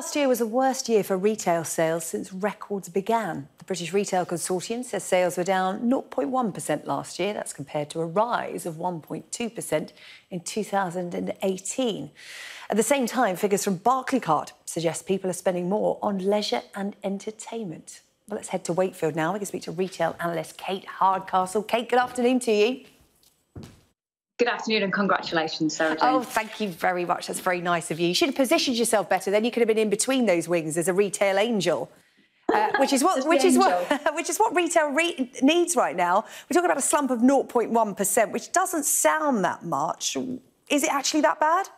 Last year was the worst year for retail sales since records began. The British Retail Consortium says sales were down 0.1% last year. That's compared to a rise of 1.2% in 2018. At the same time, figures from Barclaycard suggest people are spending more on leisure and entertainment. Well, let's head to Wakefield now. We can speak to retail analyst Kate Hardcastle. Kate, good afternoon to you. Good afternoon and congratulations, Sarah. Jane. Oh, thank you very much. That's very nice of you. You should have positioned yourself better. Then you could have been in between those wings as a retail angel. Uh, which is what which is what which is what retail re needs right now. We're talking about a slump of 0.1%, which doesn't sound that much. Is it actually that bad?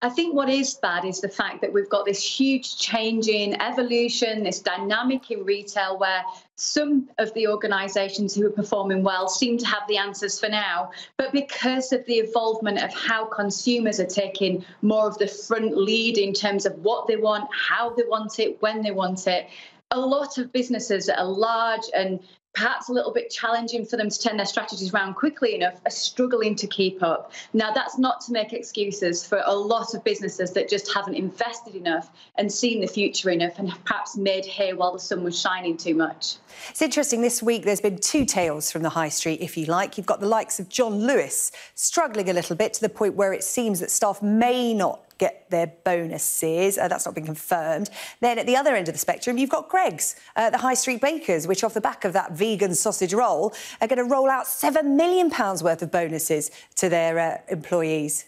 I think what is bad is the fact that we've got this huge change in evolution, this dynamic in retail where some of the organisations who are performing well seem to have the answers for now. But because of the involvement of how consumers are taking more of the front lead in terms of what they want, how they want it, when they want it, a lot of businesses that are large and perhaps a little bit challenging for them to turn their strategies around quickly enough are struggling to keep up. Now, that's not to make excuses for a lot of businesses that just haven't invested enough and seen the future enough and perhaps made hay while the sun was shining too much. It's interesting, this week there's been two tales from the high street, if you like. You've got the likes of John Lewis struggling a little bit to the point where it seems that staff may not get their bonuses. Uh, that's not been confirmed. Then at the other end of the spectrum, you've got Greggs, uh, the high street bakers, which off the back of that vegan sausage roll are going to roll out £7 million worth of bonuses to their uh, employees.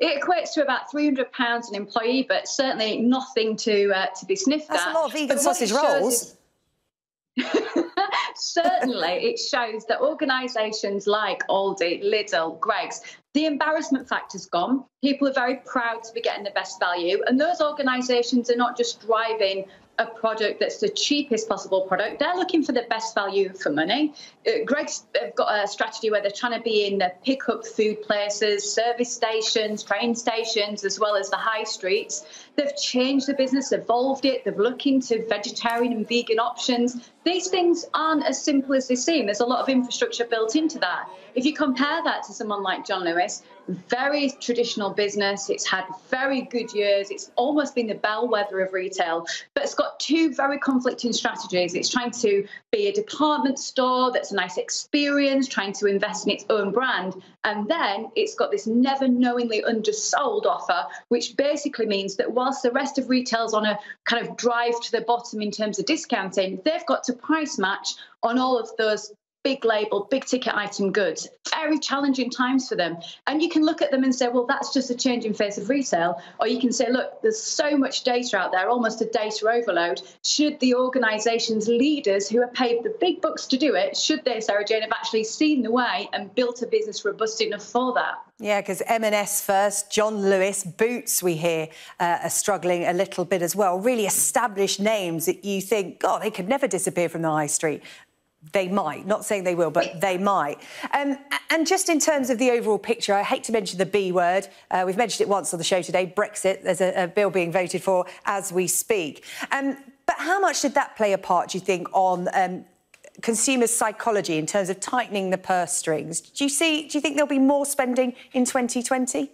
It equates to about three hundred pounds an employee, but certainly nothing to uh, to be sniffed That's at. That's a lot of vegan sausage rolls. certainly it shows that organisations like Aldi, Lidl, Greggs, the embarrassment factor's gone. People are very proud to be getting the best value, and those organisations are not just driving a product that's the cheapest possible product. They're looking for the best value for money. Uh, Greggs have got a strategy where they're trying to be in the pick up food places, service stations, train stations, as well as the high streets. They've changed the business, evolved it. They've looked into vegetarian and vegan options. These things aren't as simple as they seem. There's a lot of infrastructure built into that. If you compare that to someone like John Lewis, very traditional business. It's had very good years. It's almost been the bellwether of retail, but it's got two very conflicting strategies. It's trying to be a department store that's a nice experience, trying to invest in its own brand. And then it's got this never knowingly undersold offer, which basically means that whilst the rest of retail's on a kind of drive to the bottom in terms of discounting, they've got to price match on all of those big label, big ticket item goods. Very challenging times for them. And you can look at them and say, well, that's just a change in face of retail. Or you can say, look, there's so much data out there, almost a data overload. Should the organisation's leaders who are paid the big bucks to do it, should they, Sarah Jane, have actually seen the way and built a business robust enough for that? Yeah, because M&S first, John Lewis, Boots, we hear, uh, are struggling a little bit as well. Really established names that you think, God, they could never disappear from the high street they might. Not saying they will, but they might. Um, and just in terms of the overall picture, I hate to mention the B word. Uh, we've mentioned it once on the show today Brexit. There's a, a bill being voted for as we speak. Um, but how much did that play a part, do you think, on um, consumers' psychology in terms of tightening the purse strings? Do you see? Do you think there'll be more spending in 2020?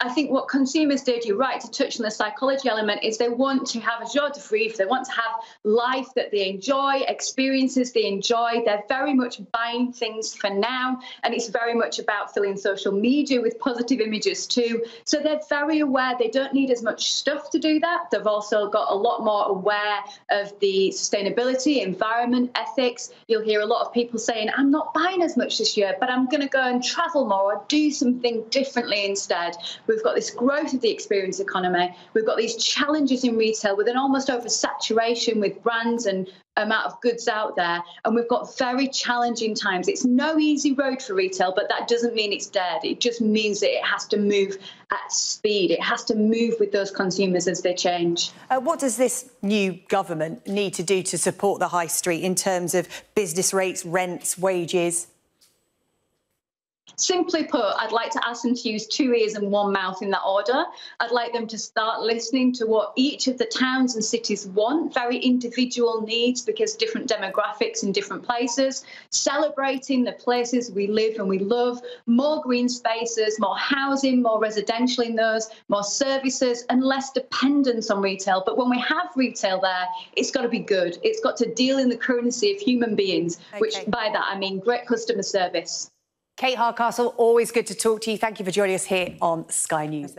I think what consumers did, you're right to touch on the psychology element, is they want to have a joie de vivre. They want to have life that they enjoy, experiences they enjoy. They're very much buying things for now. And it's very much about filling social media with positive images too. So they're very aware they don't need as much stuff to do that. They've also got a lot more aware of the sustainability, environment, ethics. You'll hear a lot of people saying, I'm not buying as much this year, but I'm going to go and travel more or do something differently instead We've got this growth of the experience economy. We've got these challenges in retail with an almost oversaturation with brands and amount of goods out there. And we've got very challenging times. It's no easy road for retail, but that doesn't mean it's dead. It just means that it has to move at speed. It has to move with those consumers as they change. Uh, what does this new government need to do to support the high street in terms of business rates, rents, wages? Simply put, I'd like to ask them to use two ears and one mouth in that order. I'd like them to start listening to what each of the towns and cities want, very individual needs because different demographics in different places, celebrating the places we live and we love, more green spaces, more housing, more residential in those, more services, and less dependence on retail. But when we have retail there, it's got to be good. It's got to deal in the currency of human beings, okay. which by that I mean great customer service. Kate Hardcastle, always good to talk to you. Thank you for joining us here on Sky News.